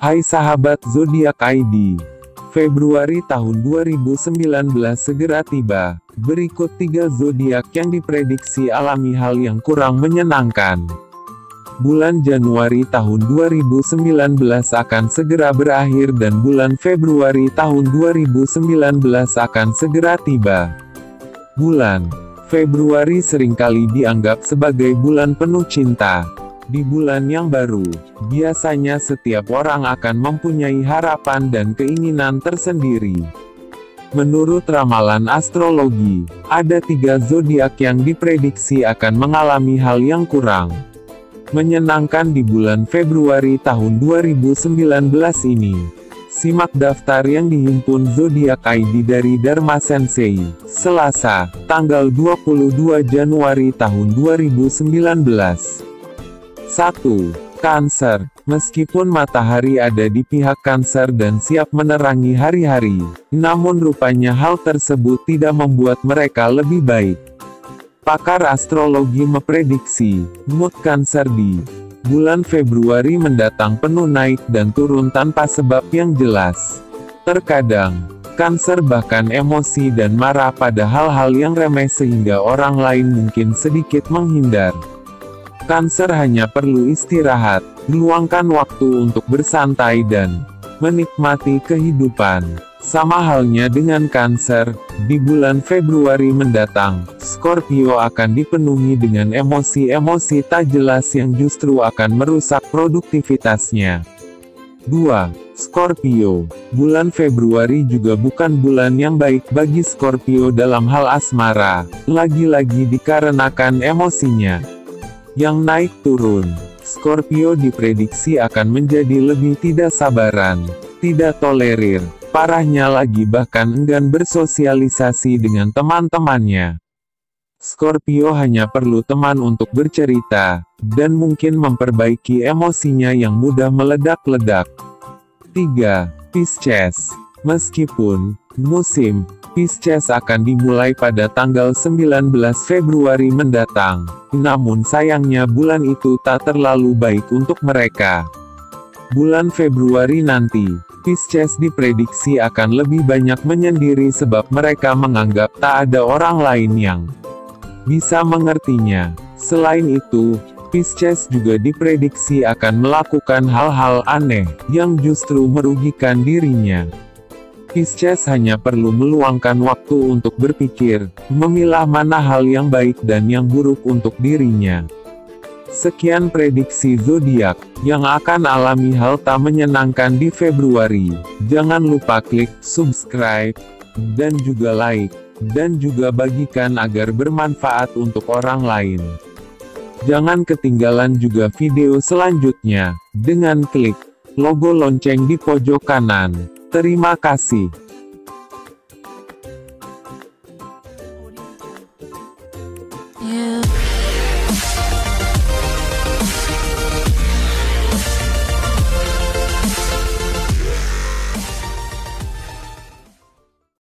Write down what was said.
Hai sahabat zodiak ID. Februari tahun 2019 segera tiba. Berikut tiga zodiak yang diprediksi alami hal yang kurang menyenangkan. Bulan Januari tahun 2019 akan segera berakhir dan bulan Februari tahun 2019 akan segera tiba. Bulan Februari sering kali dianggap sebagai bulan penuh cinta. Di bulan yang baru, biasanya setiap orang akan mempunyai harapan dan keinginan tersendiri. Menurut ramalan astrologi, ada tiga zodiak yang diprediksi akan mengalami hal yang kurang menyenangkan di bulan Februari tahun 2019 ini. Simak daftar yang dihimpun zodiak ID dari Dharma Sensei, Selasa, tanggal 22 Januari tahun 2019. 1. Cancer. Meskipun matahari ada di pihak Cancer dan siap menerangi hari-hari, namun rupanya hal tersebut tidak membuat mereka lebih baik. Pakar astrologi memprediksi, mood Cancer di bulan Februari mendatang penuh naik dan turun tanpa sebab yang jelas. Terkadang, Cancer bahkan emosi dan marah pada hal-hal yang remeh sehingga orang lain mungkin sedikit menghindar. Cancer hanya perlu istirahat, luangkan waktu untuk bersantai dan menikmati kehidupan. Sama halnya dengan Cancer, di bulan Februari mendatang, Scorpio akan dipenuhi dengan emosi-emosi tak jelas yang justru akan merusak produktivitasnya. 2. Scorpio. Bulan Februari juga bukan bulan yang baik bagi Scorpio dalam hal asmara, lagi-lagi dikarenakan emosinya yang naik turun. Scorpio diprediksi akan menjadi lebih tidak sabaran, tidak tolerir, parahnya lagi bahkan enggan bersosialisasi dengan teman-temannya. Scorpio hanya perlu teman untuk bercerita, dan mungkin memperbaiki emosinya yang mudah meledak-ledak. 3. Pisces Meskipun, musim, Pisces akan dimulai pada tanggal 19 Februari mendatang. Namun sayangnya bulan itu tak terlalu baik untuk mereka. Bulan Februari nanti, Pisces diprediksi akan lebih banyak menyendiri sebab mereka menganggap tak ada orang lain yang bisa mengertinya. Selain itu, Pisces juga diprediksi akan melakukan hal-hal aneh, yang justru merugikan dirinya. Pisces hanya perlu meluangkan waktu untuk berpikir, memilah mana hal yang baik dan yang buruk untuk dirinya. Sekian prediksi zodiak yang akan alami hal tak menyenangkan di Februari. Jangan lupa klik subscribe dan juga like dan juga bagikan agar bermanfaat untuk orang lain. Jangan ketinggalan juga video selanjutnya dengan klik logo lonceng di pojok kanan. Terima kasih. You